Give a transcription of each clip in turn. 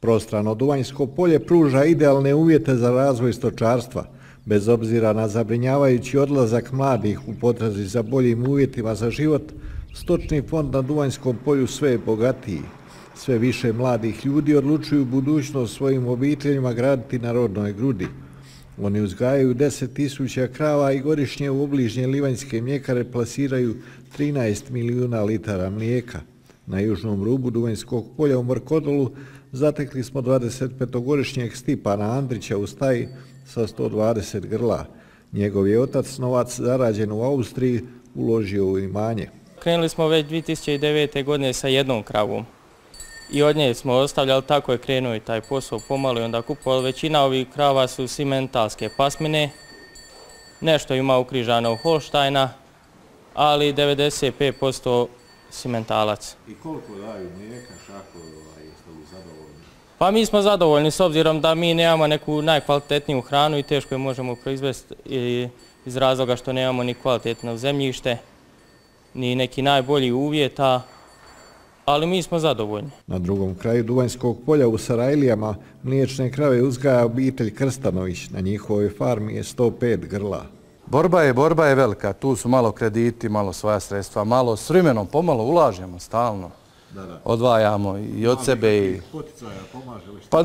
Prostrano Duvanjsko polje pruža idealne uvjete za razvoj stočarstva, bez obzira na zabrinjavajući odlazak mladih u potrazi za boljim uvjetima za život, stočni fond na Duvanjskom polju sve je bogatiji. Sve više mladih ljudi odlučuju budućnost svojim obiteljima graditi na rodnoj grudi. Oni uzgajaju 10.000 krava i godišnje u obližnje livanjske mljekare plasiraju 13 milijuna litara mlijeka. Na južnom rubu Duvanjskog polja u Mrkodolu zatekli smo 25-godišnjeg Stipana Andrića u staji sa 120 grla. Njegov je otac novac zarađen u Austriji uložio u imanje. Krenuli smo već 2009. godine sa jednom kravom i od nje smo ostavljali, tako je krenuo i taj posao pomalo i onda kupovali. Većina ovih krava su simentalske pasmine, nešto ima ukrižano u Holštajna, ali 95% simentalac. I koliko daju mlijeka, šakova, jeste li zadovoljni? Pa mi smo zadovoljni s obzirom da mi nemamo neku najkvalitetniju hranu i teško je možemo proizvesti iz razloga što nemamo ni kvalitetno zemljište, ni neki najbolji uvjeta, ali mi smo zadovoljni. Na drugom kraju Duvanjskog polja u Sarajlijama mliječne krave uzgaja obitelj Krstanović. Na njihovoj farmi je 105 grla. Borba je, borba je velika. Tu su malo krediti, malo svoja sredstva, malo s vremenom pomalo ulažemo stalno. Da, da. Odvajamo i od sebe. I... Poticaja pomaže li što? Pa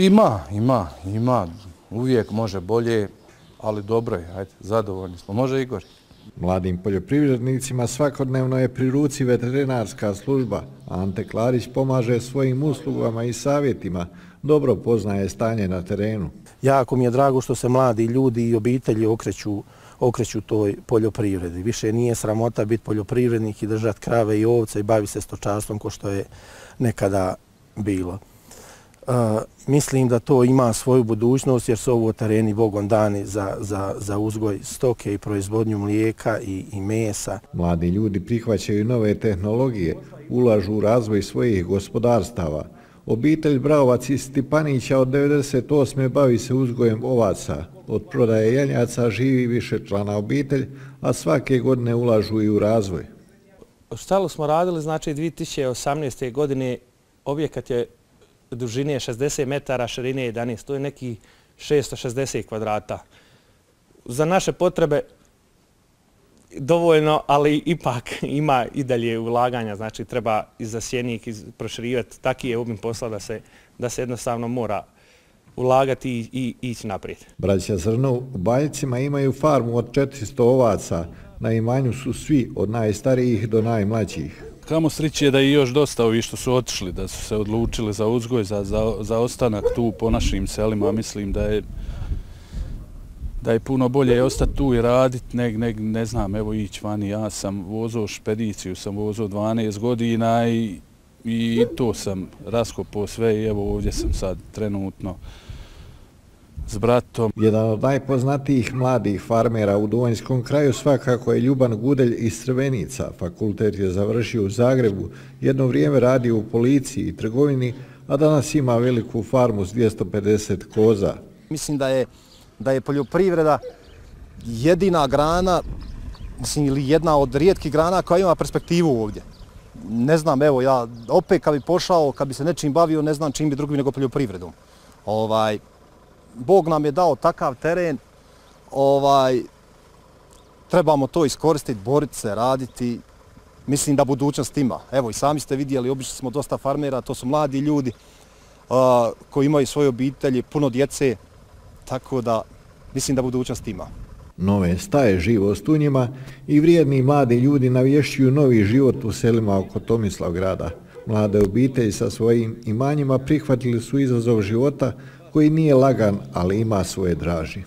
ima, ima, ima. Uvijek može bolje, ali dobro je, ajde, zadovoljni smo. Može i gore. Mladim poljoprivrednicima svakodnevno je pri ruci veterinarska služba. Ante Klarić pomaže svojim uslugama i savjetima. Dobro poznaje stanje na terenu. Jako mi je drago što se mladi ljudi i obitelji okreću, okreću toj poljoprivredi. Više nije sramota biti poljoprivrednik i držati krave i ovce i bavi se stočarstvom ko što je nekada bilo. Uh, mislim da to ima svoju budućnost jer su ovo tereni Bogom dani za, za, za uzgoj stoke i proizvodnju mlijeka i, i mesa. Mladi ljudi prihvaćaju nove tehnologije, ulažu u razvoj svojih gospodarstava. Obitelj Bravovac iz Stipanića od 98. bavi se uzgojem ovaca. Od prodaje janjaca živi više člana obitelj, a svake godine ulažu i u razvoj. Štalo smo radili, znači 2018. godine objekat je dužine 60 metara, širine 11, to je neki 660 kvadrata. Za naše potrebe dovoljno, ali ipak ima i dalje ulaganja, znači treba i za sjenik proširivati, taki je obim posla da se, da se jednostavno mora ulagati i, i ići naprijed. Braća Zrno u Baljicima imaju farmu od 400 ovaca, na imanju su svi od najstarijih do najmlađih. Kamo sriće da i još dosta ovi što su otišli, da su se odlučili za uzgoj, za, za, za ostanak tu po našim selima. Mislim da je da je puno bolje ostati tu i raditi, neg, neg, ne znam, evo ići vani. Ja sam vozao špediciju, sam vozao 12 godina i, i to sam raskopao sve i evo ovdje sam sad trenutno s bratom. Jedan od najpoznatijih mladih farmera u Duvanjskom kraju svakako je Ljuban Gudelj iz Crvenica. Fakultet je završio u Zagrebu, jedno vrijeme radio u policiji i trgovini, a danas ima veliku farmu s 250 koza. Mislim da je, da je poljoprivreda jedina grana, mislim, ili jedna od rijetkih grana koja ima perspektivu ovdje. Ne znam, evo, ja opet kad bi pošao, kad bi se nečim bavio, ne znam čim bi drugim nego poljoprivredom. Ovaj, Bog nam je dao takav teren, ovaj, trebamo to iskoristiti, boriti se, raditi. Mislim da budućnost ima. Evo i sami ste vidjeli, obično smo dosta farmera, to su mladi ljudi uh, koji imaju svoje obitelji, puno djece, tako da mislim da budućnost ima. Nove staje živost u njima i vrijedni mladi ljudi navješćuju novi život u selima oko Tomislavgrada. Mlade obitelji sa svojim imanjima prihvatili su izazov života koji nije lagan, ali ima svoje draži.